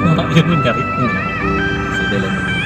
Mga yun yung gawin. Sa.